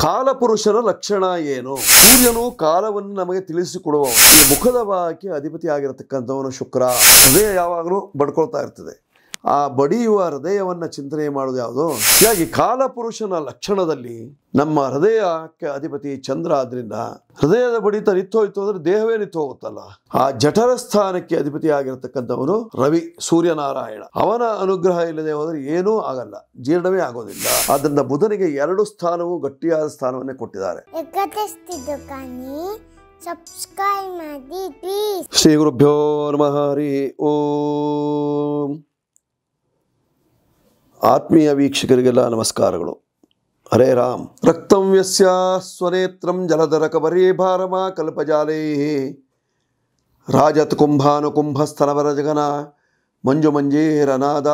ಕಾಲಪುರುಷನ ಲಕ್ಷಣ ಏನು? ಸೂರ್ಯನು ಕಾಲವನ್ನು ನಮಗೆ ತಿಳಿಸಿಕೊಡುವವನು. ಮುಖದ ಭಾಗಕ್ಕೆ ಅಧಿಪತಿ ಆಗಿರತಕ್ಕಂಥವನು ಶುಕ್ರ. ಹೃದಯ ಯಾವಾಗಲೂ ಬಡ್ಕೊಳ್ತಾ ಇರ್ತದೆ. ಆ ಬಡಿಯುವ ಹೃದಯವನ್ನು ಚಿಂತನೆ ಮಾಡೋದು ಯಾವುದು? ಹೀಗಾಗಿ ಕಾಲಪುರುಷನ ಲಕ್ಷಣದಲ್ಲಿ ನಮ್ಮ ಹೃದಯಕ್ಕೆ ಅಧಿಪತಿ ಚಂದ್ರ ಆದ್ರಿಂದ ಹೃದಯದ ಬಡಿತ ನಿತ್ತೋಯ್ತು ಅಂದ್ರೆ ದೇಹವೇ ನಿತ್ತು ಹೋಗುತ್ತಲ್ಲ. ಆ ಜಠರ ಸ್ಥಾನಕ್ಕೆ ಅಧಿಪತಿ ಆಗಿರತಕ್ಕಂಥವನು ರವಿ ಸೂರ್ಯನಾರಾಯಣ. ಅವನ ಅನುಗ್ರಹ ಇಲ್ಲದೆ ಹೋದರೆ ಏನೂ ಆಗಲ್ಲ ಜೀರ್ಣವೇ ಆಗೋದಿಲ್ಲ. ಆದ್ರಿಂದ ಬುಧನಿಗೆ ಎರಡು ಸ್ಥಾನವು ಗಟ್ಟಿಯಾದ ಸ್ಥಾನವನ್ನೇ ಕೊಟ್ಟಿದ್ದಾರೆ. ಸಬ್ಸ್ಕ್ರೈಬ್ ಮಾಡಿ ಶ್ರೀ ಗುರುಭ್ಯೋ ನಮಃ ಹರಿ ಓಂ. ಆತ್ಮೀಯ ವೀಕ್ಷಕರಿಗೆಲ್ಲ ನಮಸ್ಕಾರಗಳು. ಹರೇ ರಾಮ್. ರಕ್ತಂ ವ್ಯಸ್ಯ ಸ್ವನೇತ್ರಂ ಜಲಧರ ಕಬರಿ ಭಾರಮ ಕಲ್ಪಜಾಲೇ. ರಾಜತ್ ಕುಂಭಾನುಕುಂಭಸ್ತನವರ ಜಗನ ಮಂಜು ಮಂಜೀರನಾದ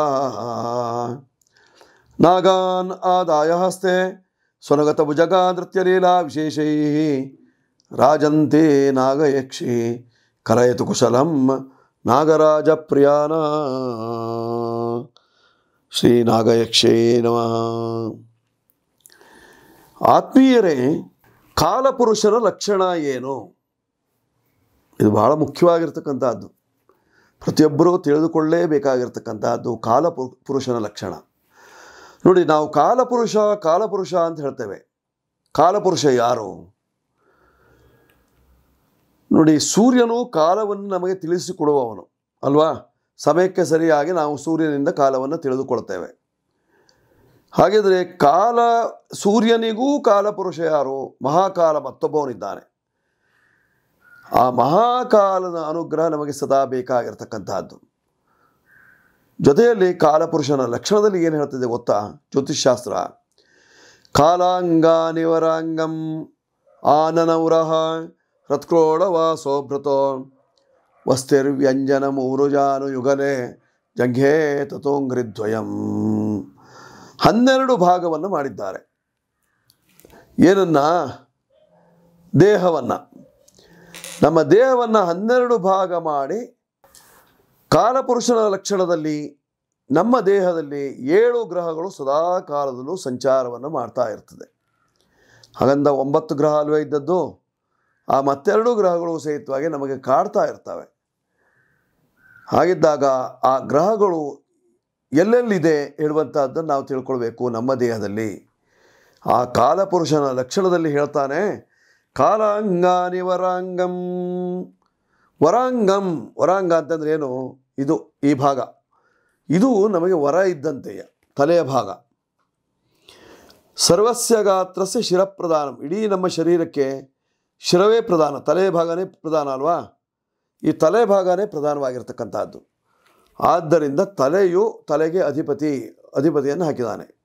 ನಾಗಾನ್ ಆದಾಯ ಹಸ್ತೆ ಸ್ವನಗತ ಭುಜಗ ನೃತ್ಯಲೀಲಾ ವಿಶೇಷೈ. ರಾಜಂತೆ ನಾಗಯಕ್ಷಿ ಕರಯತು ಕುಶಲಂ ನಾಗರಾಜ ಪ್ರಿಯಾನ ಶ್ರೀ ನಾಗಯಕ್ಷೇ ನಮಃ. ಆತ್ಮೀಯರೇ, ಕಾಲಪುರುಷರ ಲಕ್ಷಣ ಏನು? ಇದು ಬಹಳ ಮುಖ್ಯವಾಗಿರ್ತಕ್ಕಂಥದ್ದು. ಪ್ರತಿಯೊಬ್ಬರೂ ತಿಳಿದುಕೊಳ್ಳೇಬೇಕಾಗಿರ್ತಕ್ಕಂಥದ್ದು ಕಾಲ ಪುರುಷನ ಲಕ್ಷಣ. ನೋಡಿ, ನಾವು ಕಾಲಪುರುಷ ಕಾಲಪುರುಷ ಅಂತ ಹೇಳ್ತೇವೆ. ಕಾಲಪುರುಷ ಯಾರು? ನೋಡಿ, ಸೂರ್ಯನು ಕಾಲವನ್ನು ನಮಗೆ ತಿಳಿಸಿಕೊಡುವವನು, ಅಲ್ವಾ? ಸಮಯಕ್ಕೆ ಸರಿಯಾಗಿ ನಾವು ಸೂರ್ಯನಿಂದ ಕಾಲವನ್ನು ತಿಳಿದುಕೊಳ್ತೇವೆ. ಹಾಗಿದ್ರೆ ಕಾಲ ಸೂರ್ಯನಿಗೂ ಕಾಲಪುರುಷ ಯಾರು? ಮಹಾಕಾಲ ಮತ್ತೊಬ್ಬವನಿದ್ದಾನೆ. ಆ ಮಹಾಕಾಲದ ಅನುಗ್ರಹ ನಮಗೆ ಸದಾ ಬೇಕಾಗಿರ್ತಕ್ಕಂತಹದ್ದು. ಜೊತೆಯಲ್ಲಿ ಕಾಲಪುರುಷನ ಲಕ್ಷಣದಲ್ಲಿ ಏನು ಹೇಳ್ತಿದೆ ಗೊತ್ತಾ? ಜ್ಯೋತಿಷ್ಶಾಸ್ತ್ರ. ಕಾಲಾಂಗ ನಿವರಾಂಗಂ ಆನನೌರಹ ಹೃತ್ಕ್ರೋಡವಾಸೋಭೃತೋ ವಸ್ತಿರ್ವ್ಯಂಜನ ಮೂರುಜಾನು ಯುಗಲೆ ಜಂಘೇ ತಥೋಂಗ್ರಿದ್ವಯಂ ಹನ್ನೆರಡು ಭಾಗವನ್ನು ಮಾಡಿದ್ದಾರೆ. ಏನನ್ನ? ದೇಹವನ್ನು. ನಮ್ಮ ದೇಹವನ್ನು ಹನ್ನೆರಡು ಭಾಗ ಮಾಡಿ ಕಾಲಪುರುಷನ ಲಕ್ಷಣದಲ್ಲಿ ನಮ್ಮ ದೇಹದಲ್ಲಿ ಏಳು ಗ್ರಹಗಳು ಸದಾ ಕಾಲದಲ್ಲೂ ಸಂಚಾರವನ್ನು ಮಾಡ್ತಾ ಇರ್ತದೆ. ಹಾಗಂದ ಒಂಬತ್ತು ಗ್ರಹ ಅಲ್ವೇ ಇದ್ದದ್ದು, ಆ ಮತ್ತೆರಡು ಗ್ರಹಗಳು ಸಹಿತವಾಗಿ ನಮಗೆ ಕಾಡ್ತಾ ಇರ್ತವೆ. ಹಾಗಿದ್ದಾಗ ಆ ಗ್ರಹಗಳು ಎಲ್ಲೆಲ್ಲಿದೆ ಹೇಳುವಂಥದ್ದನ್ನು ನಾವು ತಿಳ್ಕೊಳ್ಬೇಕು ನಮ್ಮ ದೇಹದಲ್ಲಿ. ಆ ಕಾಲಪುರುಷನ ಲಕ್ಷಣದಲ್ಲಿ ಹೇಳ್ತಾನೆ, ಕಾಲಾಂಗಾನಿ ವರಾಂಗಂ. ವರಾಂಗಂ, ವರಾಂಗ ಅಂತಂದ್ರೆ ಏನು? ಇದು ಈ ಭಾಗ. ಇದು ನಮಗೆ ವರ ಇದ್ದಂತೆಯ, ತಲೆಯ ಭಾಗ. ಸರ್ವಸ್ಯ ಗಾತ್ರಸ್ಯ ಶಿರಪ್ರಧಾನ. ಇಡೀ ನಮ್ಮ ಶರೀರಕ್ಕೆ ಶಿರವೇ ಪ್ರಧಾನ, ತಲೆಯ ಭಾಗನೇ ಪ್ರಧಾನ ಅಲ್ವಾ? ಈ ತಲೆ ಭಾಗನೇ ಪ್ರಧಾನವಾಗಿರ್ತಕ್ಕಂಥದ್ದು ಆದ್ದರಿಂದ ತಲೆಯು ತಲೆಗೆ ಅಧಿಪತಿ, ಅಧಿಪತಿಯನ್ನು ಹಾಕಿದ್ದಾನೆ.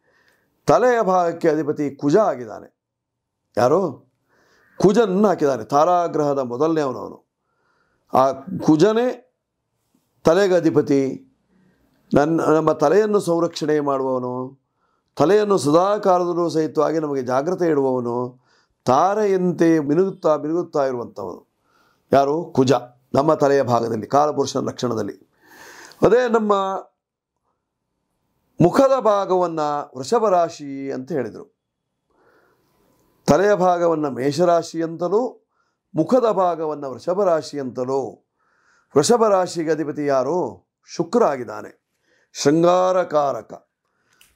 ತಲೆಯ ಭಾಗಕ್ಕೆ ಅಧಿಪತಿ ಕುಜ ಆಗಿದ್ದಾನೆ. ಯಾರು? ಕುಜನನ್ನು ಹಾಕಿದ್ದಾನೆ. ತಾರಾಗ್ರಹದ ಮೊದಲನೇ ಅವನವನು ಆ ಕುಜನೇ ತಲೆಗೆ ಅಧಿಪತಿ. ನನ್ನ, ನಮ್ಮ ತಲೆಯನ್ನು ಸಂರಕ್ಷಣೆ ಮಾಡುವವನು. ತಲೆಯನ್ನು ಸದಾ ಕಾಲದಲ್ಲೂ ಸಹಿತವಾಗಿ ನಮಗೆ ಜಾಗ್ರತೆ ಇಡುವವನು. ತಾರೆಯಂತೆ ಮಿನುಗುತ್ತಾ ಮಿನುಗುತ್ತಾ ಇರುವಂಥವನು. ಯಾರು? ಕುಜ. ನಮ್ಮ ತಲೆಯ ಭಾಗದಲ್ಲಿ ಕಾಲಪುರುಷನ ಲಕ್ಷಣದಲ್ಲಿ. ಅದೇ ನಮ್ಮ ಮುಖದ ಭಾಗವನ್ನು ವೃಷಭ ರಾಶಿ ಅಂತ ಹೇಳಿದರು. ತಲೆಯ ಭಾಗವನ್ನು ಮೇಷರಾಶಿ ಅಂತಲೂ, ಮುಖದ ಭಾಗವನ್ನು ವೃಷಭ ರಾಶಿ ಅಂತಲೂ, ವೃಷಭ ರಾಶಿಗೆ ಅಧಿಪತಿ ಯಾರು? ಶುಕ್ರ ಆಗಿದ್ದಾನೆ ಶೃಂಗಾರಕಾರಕ.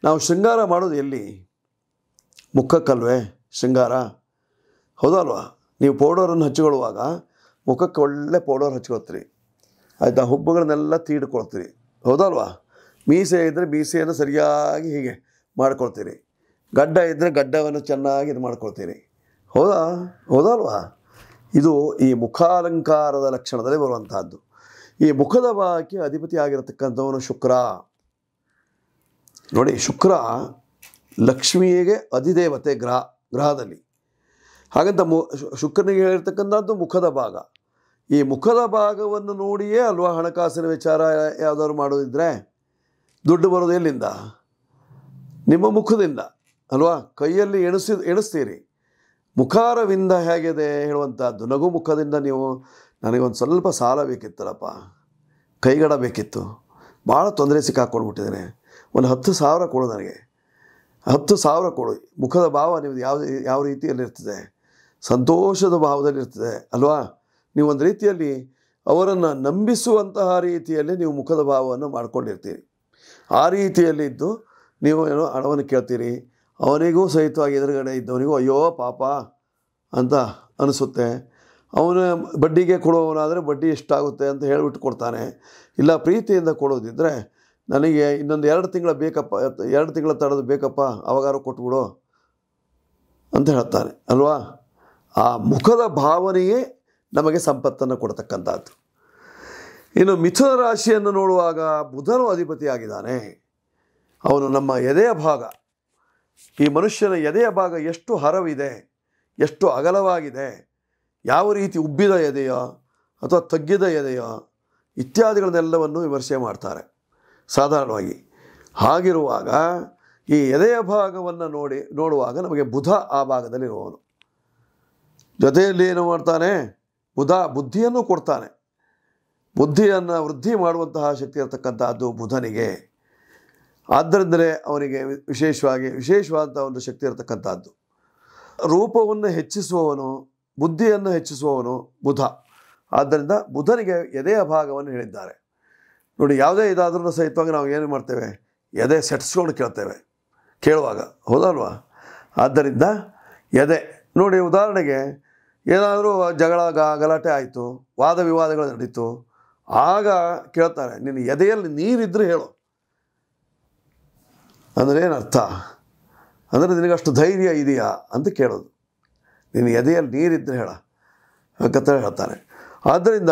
ನಾವು ಶೃಂಗಾರ ಮಾಡೋದು ಎಲ್ಲಿ? ಮುಖಕ್ಕಲ್ವೇ, ಶೃಂಗಾರ? ಹೌದಲ್ವಾ? ನೀವು ಪೌಡರನ್ನು ಹಚ್ಚಿಕೊಳ್ಳುವಾಗ ಮುಖಕ್ಕೆ ಒಳ್ಳೆ ಪೌಡರ್ ಹಚ್ಕೊಳ್ತೀರಿ. ಆಯಿತಾ? ಹುಬ್ಬುಗಳನ್ನೆಲ್ಲ ತೀಡ್ಕೊಳ್ತೀರಿ. ಹೌದಲ್ವಾ? ಮೀಸೆ ಇದ್ದರೆ ಮೀಸೆಯನ್ನು ಸರಿಯಾಗಿ ಹೀಗೆ ಮಾಡ್ಕೊಳ್ತೀರಿ. ಗಡ್ಡ ಇದ್ದರೆ ಗಡ್ಡವನ್ನು ಚೆನ್ನಾಗಿ ಇದು ಮಾಡ್ಕೊಳ್ತೀರಿ. ಹೌದಾ? ಹೌದಲ್ವಾ? ಇದು ಈ ಮುಖಾಲಂಕಾರದ ಲಕ್ಷಣದಲ್ಲಿ ಬರುವಂತಹದ್ದು. ಈ ಮುಖದ ಭಾಗಕ್ಕೆ ಅಧಿಪತಿ ಆಗಿರತಕ್ಕಂಥವನು ಶುಕ್ರ. ನೋಡಿ, ಶುಕ್ರ ಲಕ್ಷ್ಮಿಗೆ ಅಧಿದೇವತೆ ಗ್ರಹ, ಗ್ರಹದಲ್ಲಿ. ಹಾಗಂತ ಮು ಶುಕ್ರನಿಗೆ ಹೇಳಿರ್ತಕ್ಕಂಥದ್ದು ಮುಖದ ಭಾಗ. ಈ ಮುಖದ ಭಾಗವನ್ನು ನೋಡಿಯೇ ಅಲ್ವಾ ಹಣಕಾಸಿನ ವಿಚಾರ ಯಾವುದಾದ್ರು ಮಾಡೋದಿದ್ರೆ? ದುಡ್ಡು ಬರೋದು ಎಲ್ಲಿಂದ? ನಿಮ್ಮ ಮುಖದಿಂದ, ಅಲ್ವಾ? ಕೈಯಲ್ಲಿ ಎಣಿಸಿ, ಎಣಿಸ್ತೀರಿ. ಮುಖಾರವಿಂದ ಹೇಗಿದೆ ಹೇಳುವಂಥದ್ದು. ನಗು ಮುಖದಿಂದ ನೀವು, ನನಗೊಂದು ಸ್ವಲ್ಪ ಸಾಲ ಬೇಕಿತ್ತಲ್ಲಪ್ಪ. ಕೈಗಡ ಬೇಕಿತ್ತು. ಭಾಳ ತೊಂದರೆ ಸಿಕ್ಕಾಕ್ಕೊಂಡ್ಬಿಟ್ಟಿದ್ದೇನೆ ಒಂದು ಹತ್ತು ಸಾವಿರ ಕೊಡು ನನಗೆ. ಹತ್ತು ಸಾವಿರ ಕೊಡು. ಮುಖದ ಭಾವ ನಿಮ್ಮದು ಯಾವ ಯಾವ ರೀತಿಯಲ್ಲಿರ್ತದೆ? ಸಂತೋಷದ ಭಾವದಲ್ಲಿರ್ತದೆ, ಅಲ್ವಾ? ನೀವು ಒಂದು ರೀತಿಯಲ್ಲಿ ಅವರನ್ನು ನಂಬಿಸುವಂತಹ ರೀತಿಯಲ್ಲಿ ನೀವು ಮುಖದ ಭಾವವನ್ನು ಮಾಡ್ಕೊಂಡಿರ್ತೀರಿ. ಆ ರೀತಿಯಲ್ಲಿ ಇದ್ದು ನೀವು ಏನೋ ಹಣವನ್ನು ಕೇಳ್ತೀರಿ, ಅವನಿಗೂ ಸಹಿತವಾಗಿ ಎದುರುಗಡೆ ಇದ್ದವನಿಗೂ, ಅಯ್ಯೋ ಪಾಪ ಅಂತ ಅನಿಸುತ್ತೆ. ಅವನ ಬಡ್ಡಿಗೆ ಕೊಡುವವನಾದರೆ ಬಡ್ಡಿ ಎಷ್ಟಾಗುತ್ತೆ ಅಂತ ಹೇಳಿಬಿಟ್ಟು ಕೊಡ್ತಾನೆ. ಇಲ್ಲ, ಪ್ರೀತಿಯಿಂದ ಕೊಡೋದಿದ್ದರೆ ನನಗೆ ಇನ್ನೊಂದು ಎರಡು ತಿಂಗಳ ಬೇಕಪ್ಪ, ಎರಡು ತಿಂಗಳ ತಡೆದು ಬೇಕಪ್ಪ, ಅವಾಗಾರು ಕೊಟ್ಬಿಡು ಅಂತ ಹೇಳ್ತಾನೆ, ಅಲ್ವಾ? ಆ ಮುಖದ ಭಾವನೆಯೇ ನಮಗೆ ಸಂಪತ್ತನ್ನು ಕೊಡತಕ್ಕಂಥದ್ದು. ಇನ್ನು ಮಿಥುನ ರಾಶಿಯನ್ನು ನೋಡುವಾಗ ಬುಧನು ಅಧಿಪತಿಯಾಗಿದ್ದಾನೆ. ಅವನು ನಮ್ಮ ಎದೆಯ ಭಾಗ. ಈ ಮನುಷ್ಯನ ಎದೆಯ ಭಾಗ ಎಷ್ಟು ಹರವಿದೆ, ಎಷ್ಟು ಅಗಲವಾಗಿದೆ, ಯಾವ ರೀತಿ ಉಬ್ಬಿದ ಎದೆಯೋ ಅಥವಾ ತಗ್ಗಿದ ಎದೆಯೋ ಇತ್ಯಾದಿಗಳನ್ನೆಲ್ಲವನ್ನು ವಿಮರ್ಶೆ ಮಾಡ್ತಾರೆ. ಸಾಧಾರಣವಾಗಿ ಹಾಗಿರುವಾಗ ಈ ಎದೆಯ ಭಾಗವನ್ನು ನೋಡಿ, ನೋಡುವಾಗ ನಮಗೆ ಬುಧ ಆ ಭಾಗದಲ್ಲಿರುವವನು. ಜೊತೆಯಲ್ಲಿ ಏನು ಮಾಡ್ತಾನೆ? ಬುಧ ಬುದ್ಧಿಯನ್ನು ಕೊಡ್ತಾನೆ. ಬುದ್ಧಿಯನ್ನು ವೃದ್ಧಿ ಮಾಡುವಂತಹ ಶಕ್ತಿ ಇರತಕ್ಕಂಥದ್ದು ಬುಧನಿಗೆ. ಆದ್ದರಿಂದಲೇ ಅವನಿಗೆ ವಿಶೇಷವಾಗಿ ವಿಶೇಷವಾದಂಥ ಒಂದು ಶಕ್ತಿ ಇರತಕ್ಕಂಥದ್ದು ರೂಪವನ್ನು ಹೆಚ್ಚಿಸುವವನು, ಬುದ್ಧಿಯನ್ನು ಹೆಚ್ಚಿಸುವವನು ಬುಧ. ಆದ್ದರಿಂದ ಬುಧನಿಗೆ ಎದೆಯ ಭಾಗವನ್ನು ಹೇಳಿದ್ದಾರೆ. ನೋಡಿ, ಯಾವುದೇ ಇದಾದರೂ ಸಹಿತವಾಗಿ ನಾವು ಏನು ಮಾಡ್ತೇವೆ? ಎದೆ ಸೆಟ್ಸ್ಕೊಂಡು ಕೇಳ್ತೇವೆ. ಕೇಳುವಾಗ, ಹೌದಲ್ವಾ? ಆದ್ದರಿಂದ ಎದೆ, ನೋಡಿ ಉದಾಹರಣೆಗೆ ಏನಾದರೂ ಜಗಳ ಗಲಾಟೆ ಆಯಿತು, ವಾದ ವಿವಾದಗಳು ನಡೀತು, ಆಗ ಕೇಳ್ತಾರೆ, ನಿನ್ನ ಎದೆಯಲ್ಲಿ ನೀರಿದ್ರೆ ಹೇಳು. ಅಂದರೆ ಏನು ಅರ್ಥ? ಅಂದರೆ ನಿನಗಷ್ಟು ಧೈರ್ಯ ಇದೆಯಾ ಅಂತ ಕೇಳೋದು. ನಿನ್ನ ಎದೆಯಲ್ಲಿ ನೀರಿದ್ದರೆ ಹೇಳ. ಅಂತ ಹೇಳ್ತಾರೆ. ಆದ್ದರಿಂದ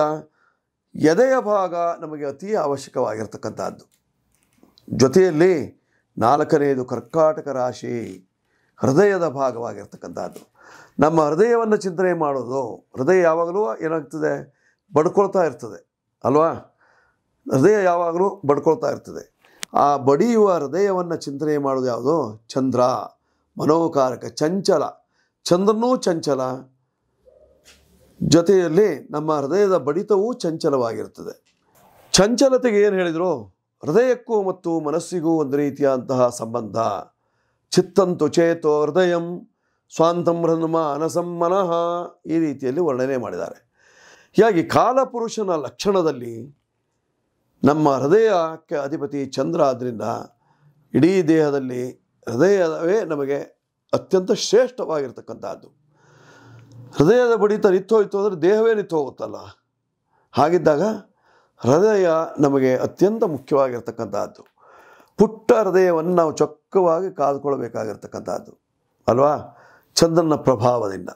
ಎದೆಯ ಭಾಗ ನಮಗೆ ಅತಿ ಅವಶ್ಯಕವಾಗಿರ್ತಕ್ಕಂಥದ್ದು. ಜೊತೆಯಲ್ಲಿ ನಾಲ್ಕನೆಯದು ಕರ್ಕಾಟಕ ರಾಶಿ ಹೃದಯದ ಭಾಗವಾಗಿರ್ತಕ್ಕಂಥದ್ದು. ನಮ್ಮ ಹೃದಯವನ್ನು ಚಿಂತನೆ ಮಾಡೋದು, ಹೃದಯ ಯಾವಾಗಲೂ ಏನಾಗ್ತದೆ? ಬಡ್ಕೊಳ್ತಾ ಇರ್ತದೆ, ಅಲ್ವಾ? ಹೃದಯ ಯಾವಾಗಲೂ ಬಡ್ಕೊಳ್ತಾ ಇರ್ತದೆ. ಆ ಬಡಿಯುವ ಹೃದಯವನ್ನು ಚಿಂತನೆ ಮಾಡೋದು ಯಾವುದು? ಚಂದ್ರ, ಮನೋಕಾರಕ, ಚಂಚಲ. ಚಂದ್ರನೂ ಚಂಚಲ. ಜೊತೆಯಲ್ಲಿ ನಮ್ಮ ಹೃದಯದ ಬಡಿತವೂ ಚಂಚಲವಾಗಿರ್ತದೆ. ಚಂಚಲತೆಗೆ ಏನು ಹೇಳಿದರು? ಹೃದಯಕ್ಕೂ ಮತ್ತು ಮನಸ್ಸಿಗೂ ಒಂದು ರೀತಿಯಾದಂತಹ ಸಂಬಂಧ. ಚಿತ್ತಂತು ಚೇತೋ ಹೃದಯಂ. ಸ್ವಾಂತಂ ಹೃನ್ಮ ಅನಸಂ ಈ ರೀತಿಯಲ್ಲಿ ವರ್ಣನೆ ಮಾಡಿದ್ದಾರೆ. ಹೀಗಾಗಿ ಕಾಲಪುರುಷನ ಲಕ್ಷಣದಲ್ಲಿ ನಮ್ಮ ಹೃದಯಕ್ಕೆ ಅಧಿಪತಿ ಚಂದ್ರ ಆದ್ದರಿಂದ ಇಡೀ ದೇಹದಲ್ಲಿ ಹೃದಯವೇ ನಮಗೆ ಅತ್ಯಂತ ಶ್ರೇಷ್ಠವಾಗಿರ್ತಕ್ಕಂಥದ್ದು. ಹೃದಯದ ಬಡಿತ ಹೋಯಿತು ಅಂದರೆ ದೇಹವೇ ನಿತ್ತು ಹೋಗುತ್ತಲ್ಲ. ಹಾಗಿದ್ದಾಗ ಹೃದಯ ನಮಗೆ ಅತ್ಯಂತ ಮುಖ್ಯವಾಗಿರ್ತಕ್ಕಂಥದ್ದು. ಪುಟ್ಟ ಹೃದಯವನ್ನು ನಾವು ಚೊಕ್ಕವಾಗಿ ಕಾದುಕೊಳ್ಬೇಕಾಗಿರ್ತಕ್ಕಂಥದ್ದು ಅಲ್ವಾ? ಚಂದ್ರನ ಪ್ರಭಾವದಿಂದ.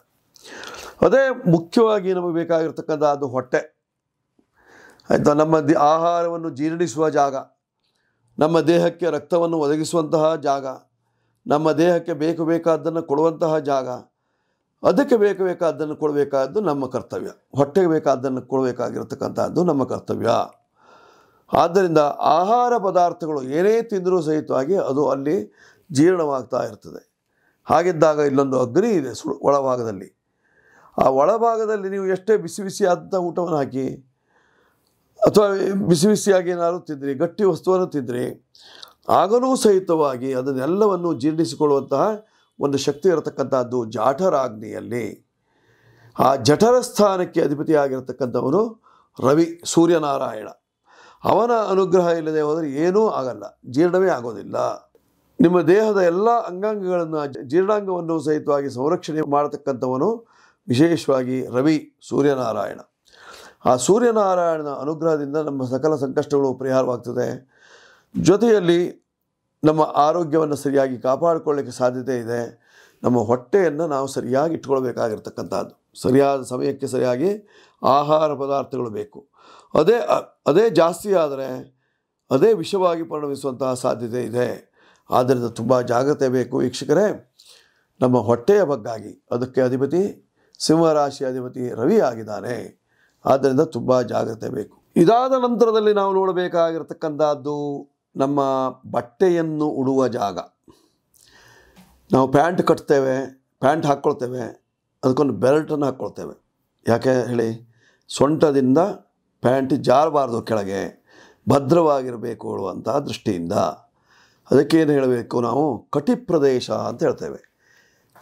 ಅದೇ ಮುಖ್ಯವಾಗಿ ನಮಗೆ ಬೇಕಾಗಿರ್ತಕ್ಕಂಥದ್ದು ಹೊಟ್ಟೆ. ಆಯಿತಾ, ನಮ್ಮ ದಿ, ಆಹಾರವನ್ನು ಜೀರ್ಣಿಸುವ ಜಾಗ, ನಮ್ಮ ದೇಹಕ್ಕೆ ರಕ್ತವನ್ನು ಒದಗಿಸುವಂತಹ ಜಾಗ, ನಮ್ಮ ದೇಹಕ್ಕೆ ಬೇಕು ಬೇಕಾದ್ದನ್ನು ಕೊಡುವಂತಹ ಜಾಗ, ಅದಕ್ಕೆ ಬೇಕು ಬೇಕಾದ್ದನ್ನು ಕೊಡಬೇಕಾದ್ದು ನಮ್ಮ ಕರ್ತವ್ಯ. ಹೊಟ್ಟೆಗೆ ಬೇಕಾದ್ದನ್ನು ಕೊಡಬೇಕಾಗಿರ್ತಕ್ಕಂಥದ್ದು ನಮ್ಮ ಕರ್ತವ್ಯ. ಆದ್ದರಿಂದ ಆಹಾರ ಪದಾರ್ಥಗಳು ಏನೇ ತಿಂದರೂ ಸಹಿತವಾಗಿ ಅದು ಅಲ್ಲಿ ಜೀರ್ಣವಾಗ್ತಾ ಇರ್ತದೆ. ಹಾಗಿದ್ದಾಗ ಇಲ್ಲೊಂದು ಅಗ್ನಿ ಇದೆ ಸು ಒಳಭಾಗದಲ್ಲಿ. ಆ ಒಳಭಾಗದಲ್ಲಿ ನೀವು ಎಷ್ಟೇ ಬಿಸಿ ಬಿಸಿ ಆದಂಥ ಊಟವನ್ನು ಹಾಕಿ, ಅಥವಾ ಬಿಸಿ ಬಿಸಿಯಾಗಿ ಏನಾದ್ರು ತಿಂದ್ರಿ, ಗಟ್ಟಿ ವಸ್ತುವನ್ನು ತಿಂದ್ರಿ, ಆಗಲೂ ಸಹಿತವಾಗಿ ಅದನ್ನೆಲ್ಲವನ್ನು ಜೀರ್ಣಿಸಿಕೊಳ್ಳುವಂತಹ ಒಂದು ಶಕ್ತಿ ಇರತಕ್ಕಂಥದ್ದು ಜಾಠರಾಗ್ನಿಯಲ್ಲಿ. ಆ ಜಠರ ಸ್ಥಾನಕ್ಕೆ ಅಧಿಪತಿಯಾಗಿರತಕ್ಕಂಥವನು ರವಿ ಸೂರ್ಯನಾರಾಯಣ. ಅವನ ಅನುಗ್ರಹ ಇಲ್ಲದೆ ಹೋದರೆ ಏನೂ ಆಗಲ್ಲ, ಜೀರ್ಣವೇ ಆಗೋದಿಲ್ಲ. ನಿಮ್ಮ ದೇಹದ ಎಲ್ಲ ಅಂಗಾಂಗಗಳನ್ನು ಜೀರ್ಣಾಂಗವನ್ನು ಸಹಿತವಾಗಿ ಸಂರಕ್ಷಣೆ ಮಾಡತಕ್ಕಂಥವನು ವಿಶೇಷವಾಗಿ ರವಿ ಸೂರ್ಯನಾರಾಯಣ. ಆ ಸೂರ್ಯನಾರಾಯಣನ ಅನುಗ್ರಹದಿಂದ ನಮ್ಮ ಸಕಲ ಸಂಕಷ್ಟಗಳು ಪರಿಹಾರವಾಗ್ತದೆ. ಜೊತೆಯಲ್ಲಿ ನಮ್ಮ ಆರೋಗ್ಯವನ್ನು ಸರಿಯಾಗಿ ಕಾಪಾಡಿಕೊಳ್ಳಿಕ್ಕೆ ಸಾಧ್ಯತೆ ಇದೆ. ನಮ್ಮ ಹೊಟ್ಟೆಯನ್ನು ನಾವು ಸರಿಯಾಗಿ ಇಟ್ಕೊಳ್ಬೇಕಾಗಿರ್ತಕ್ಕಂಥದ್ದು. ಸರಿಯಾದ ಸಮಯಕ್ಕೆ ಸರಿಯಾಗಿ ಆಹಾರ ಪದಾರ್ಥಗಳು ಬೇಕು. ಅದೇ ಅದೇ ಜಾಸ್ತಿ ಆದರೆ ಅದೇ ವಿಷವಾಗಿ ಪರಿಣಮಿಸುವಂತಹ ಸಾಧ್ಯತೆ ಇದೆ. ಆದ್ದರಿಂದ ತುಂಬ ಜಾಗ್ರತೆ ಬೇಕು ವೀಕ್ಷಕರೇ. ನಮ್ಮ ಹೊಟ್ಟೆಯ ಬಗ್ಗಾಗಿ ಅದಕ್ಕೆ ಅಧಿಪತಿ ಸಿಂಹರಾಶಿ ಅಧಿಪತಿ ರವಿ ಆಗಿದ್ದಾನೆ. ಆದ್ದರಿಂದ ತುಂಬ ಜಾಗ್ರತೆ ಬೇಕು. ಇದಾದ ನಂತರದಲ್ಲಿ ನಾವು ನೋಡಬೇಕಾಗಿರ್ತಕ್ಕಂಥದ್ದು ನಮ್ಮ ಬಟ್ಟೆಯನ್ನು ಉಡುವ ಜಾಗ. ನಾವು ಪ್ಯಾಂಟ್ ಕಟ್ತೇವೆ, ಪ್ಯಾಂಟ್ ಹಾಕ್ಕೊಳ್ತೇವೆ, ಅದಕ್ಕೊಂದು ಬೆಲ್ಟನ್ನು ಹಾಕ್ಕೊಳ್ತೇವೆ. ಯಾಕೆ ಹೇಳಿ? ಸೊಂಟದಿಂದ ಪ್ಯಾಂಟ್ ಜಾರಬಾರ್ದು ಕೆಳಗೆ. ಭದ್ರವಾಗಿರಬೇಕು ಅನ್ನುವಂಥ ದೃಷ್ಟಿಯಿಂದ. ಅದಕ್ಕೇನು ಹೇಳಬೇಕು ನಾವು? ಕಟಿಪ್ರದೇಶ ಅಂತ ಹೇಳ್ತೇವೆ.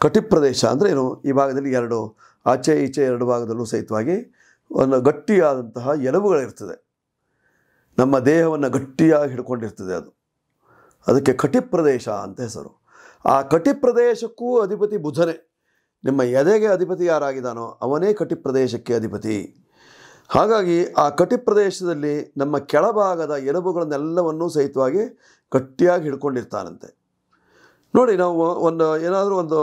ಕಟಿಪ್ರದೇಶ ಅಂದರೆ ಏನು? ಈ ಭಾಗದಲ್ಲಿ ಎರಡು, ಆಚೆ ಈಚೆ ಎರಡು ಭಾಗದಲ್ಲೂ ಸಹಿತವಾಗಿ ಒಂದು ಗಟ್ಟಿಯಾದಂತಹ ಎಲುಬುಗಳಿರ್ತದೆ. ನಮ್ಮ ದೇಹವನ್ನು ಗಟ್ಟಿಯಾಗಿ ಹಿಡ್ಕೊಂಡಿರ್ತದೆ ಅದು. ಅದಕ್ಕೆ ಕಟಿಪ್ರದೇಶ ಅಂತ ಹೆಸರು. ಆ ಕಟಿಪ್ರದೇಶಕ್ಕೂ ಅಧಿಪತಿ ಬುಧನೇ. ನಿಮ್ಮ ಎದೆಗೆ ಅಧಿಪತಿ ಯಾರಾಗಿದ್ದಾನೋ ಅವನೇ ಕಟಿಪ್ರದೇಶಕ್ಕೆ ಅಧಿಪತಿ. ಹಾಗಾಗಿ ಆ ಕಟಿ ಪ್ರದೇಶದಲ್ಲಿ ನಮ್ಮ ಕೆಳಭಾಗದ ಎಲುಬುಗಳನ್ನೆಲ್ಲವನ್ನೂ ಸಹಿತವಾಗಿ ಗಟ್ಟಿಯಾಗಿ ಹಿಡ್ಕೊಂಡಿರ್ತಾನಂತೆ. ನೋಡಿ ನಾವು ಒಂದು ಏನಾದರೂ ಒಂದು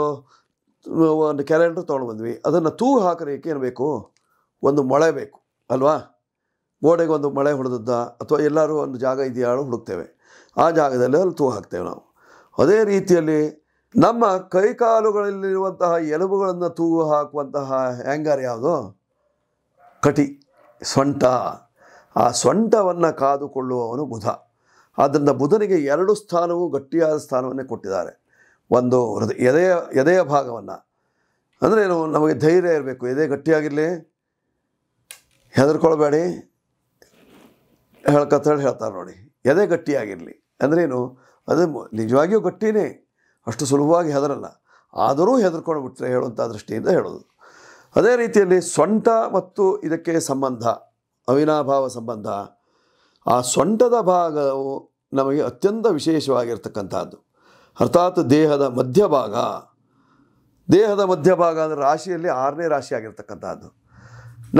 ಒಂದು ಕ್ಯಾಲೆಂಡರ್ ತೊಗೊಂಡು ಬಂದ್ವಿ. ಅದನ್ನು ತೂಗು ಹಾಕೋದಕ್ಕೆ ಏನು ಬೇಕು? ಒಂದು ಮೊಳೆ ಬೇಕು, ಅಲ್ವಾ? ಗೋಡೆಗೆ ಒಂದು ಮಳೆ ಹೊಡೆದದ್ದ ಅಥವಾ ಎಲ್ಲರೂ ಒಂದು ಜಾಗ ಇದೆಯಾಳು ಹುಡುಕ್ತೇವೆ. ಆ ಜಾಗದಲ್ಲಿ ಅಲ್ಲಿ ತೂಗು ಹಾಕ್ತೇವೆ ನಾವು. ಅದೇ ರೀತಿಯಲ್ಲಿ ನಮ್ಮ ಕೈಕಾಲುಗಳಲ್ಲಿರುವಂತಹ ಎಲುಬುಗಳನ್ನು ತೂಗು ಹಾಕುವಂತಹ ಹ್ಯಾಂಗರ್ ಯಾವುದು? ಕಟಿ. ಸೊಂಟ ಆ ಸ್ವಂಟವನ್ನು ಕಾದುಕೊಳ್ಳುವವನು ಬುಧ. ಆದ್ದರಿಂದ ಬುಧನಿಗೆ ಎರಡು ಸ್ಥಾನವೂ ಗಟ್ಟಿಯಾದ ಸ್ಥಾನವನ್ನೇ ಕೊಟ್ಟಿದ್ದಾರೆ. ಒಂದು ಹೃದಯ ಎದೆಯ ಎದೆಯ ಭಾಗವನ್ನು. ಅಂದರೆ ಏನು, ನಮಗೆ ಧೈರ್ಯ ಇರಬೇಕು. ಎದೆ ಗಟ್ಟಿಯಾಗಿರಲಿ. ಹೆದರ್ಕೊಳ್ಬೇಡಿ. ಹೇಳ್ಕತ್ತೇಳಿ ಹೇಳ್ತಾರೆ ನೋಡಿ. ಎದೆ ಗಟ್ಟಿಯಾಗಿರಲಿ. ಅಂದ್ರೇನು ಅದು ನಿಜವಾಗಿಯೂ ಗಟ್ಟಿನೇ. ಅಷ್ಟು ಸುಲಭವಾಗಿ ಹೆದರಲ್ಲ. ಆದರೂ ಹೆದರ್ಕೊಂಡು ಬಿಟ್ಟರೆ ಹೇಳುವಂಥ ದೃಷ್ಟಿಯಿಂದ ಹೇಳೋದು. ಅದೇ ರೀತಿಯಲ್ಲಿ ಸೊಂಟ ಮತ್ತು ಇದಕ್ಕೆ ಸಂಬಂಧ, ಅವಿನಾಭಾವ ಸಂಬಂಧ, ಆ ಸೊಂಟದ ಭಾಗವು ನಮಗೆ ಅತ್ಯಂತ ವಿಶೇಷವಾಗಿರ್ತಕ್ಕಂಥದ್ದು. ಅರ್ಥಾತ್ ದೇಹದ ಮಧ್ಯಭಾಗ ದೇಹದ ಮಧ್ಯಭಾಗ ಅಂದರೆ ರಾಶಿಯಲ್ಲಿ ಆರನೇ ರಾಶಿ ಆಗಿರ್ತಕ್ಕಂಥದ್ದು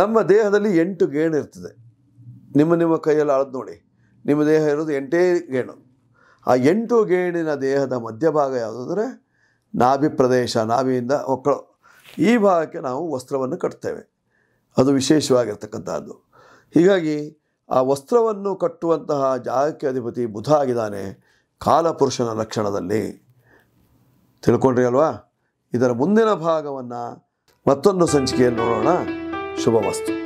ನಮ್ಮ ದೇಹದಲ್ಲಿ ಎಂಟು ಗೇಣು ಇರ್ತದೆ. ನಿಮ್ಮ ನಿಮ್ಮ ಕೈಯಲ್ಲಿ ಅಳದು ನೋಡಿ, ನಿಮ್ಮ ದೇಹ ಇರೋದು ಎಂಟೇ ಗೇಣು. ಆ ಎಂಟು ಗೇಣಿನ ದೇಹದ ಮಧ್ಯಭಾಗ ಯಾವುದಂದರೆ ನಾಭಿ ಪ್ರದೇಶ, ನಾಭಿಯಿಂದ ಒಕ್ಕಳು. ಈ ಭಾಗಕ್ಕೆ ನಾವು ವಸ್ತ್ರವನ್ನು ಕಟ್ತೇವೆ. ಅದು ವಿಶೇಷವಾಗಿರ್ತಕ್ಕಂಥದ್ದು. ಹೀಗಾಗಿ ಆ ವಸ್ತ್ರವನ್ನು ಕಟ್ಟುವಂತಹ ಜಾಗಕ್ಕೆ ಅಧಿಪತಿ ಬುಧ ಆಗಿದ್ದಾನೆ ಕಾಲಪುರುಷನ ಲಕ್ಷಣದಲ್ಲಿ. ತಿಳ್ಕೊಂಡ್ರಿ ಅಲ್ವಾ? ಇದರ ಮುಂದಿನ ಭಾಗವನ್ನು ಮತ್ತೊಂದು ಸಂಚಿಕೆಯಲ್ಲಿ ನೋಡೋಣ. ಶುಭವಸ್ತು.